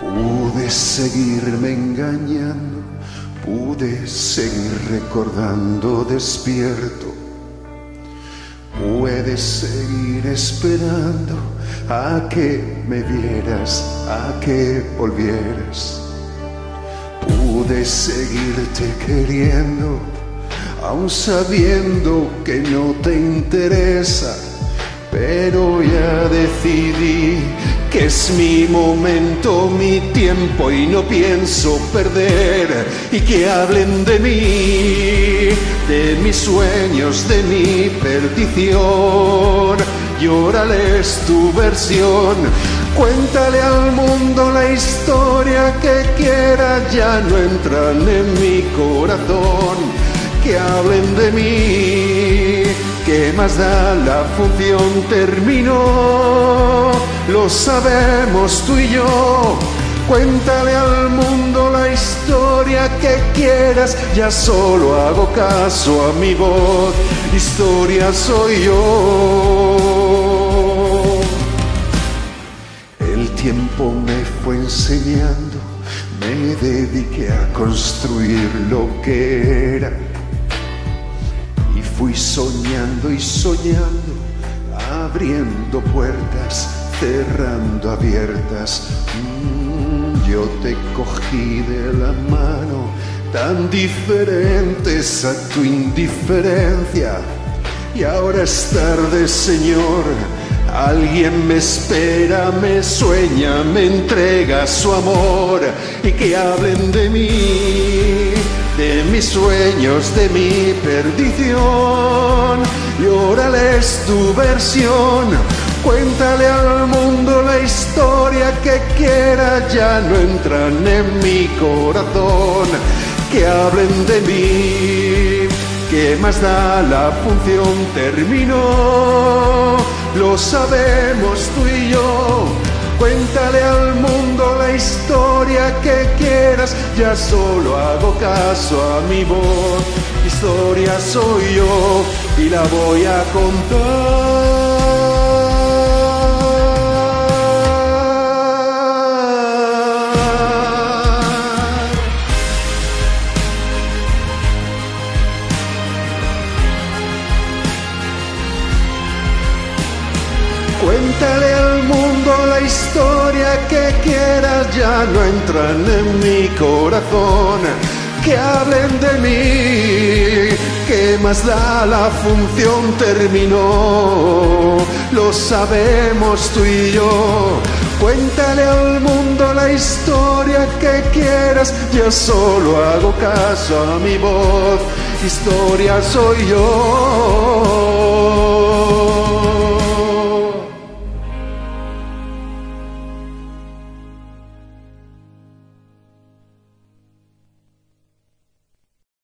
Pude seguirme engañando, pude seguir recordando despierto. Puedes seguir esperando a que me vieras, a que volvieras. Pude seguirte queriendo, aun sabiendo que no te interesa, pero ya decidí que es mi momento, mi tiempo y no pienso perder y que hablen de mí, de mis sueños, de mi perdición. Llórales tu versión, cuéntale al mundo la historia que quiera, ya no entran en mi corazón, que hablen de mí. ¿Qué más da? La función terminó lo sabemos tú y yo. Cuéntale al mundo la historia que quieras, ya solo hago caso a mi voz, historia soy yo. El tiempo me fue enseñando, me dediqué a construir lo que era. Y fui soñando y soñando, abriendo puertas cerrando abiertas. Mm, yo te cogí de la mano, tan diferentes a tu indiferencia. Y ahora es tarde, Señor. Alguien me espera, me sueña, me entrega su amor y que hablen de mí, de mis sueños, de mi perdición. Y órales tu versión Cuéntale al mundo la historia que quiera, ya no entran en mi corazón. Que hablen de mí, que más da la función terminó. Lo sabemos tú y yo. Cuéntale al mundo la historia que quieras, ya solo hago caso a mi voz. Historia soy yo y la voy a contar. Cuéntale al mundo la historia que quieras, ya no entran en mi corazón. Que hablen de mí, que más da la función terminó. Lo sabemos tú y yo. Cuéntale al mundo la historia que quieras, yo solo hago caso a mi voz. Historia soy yo.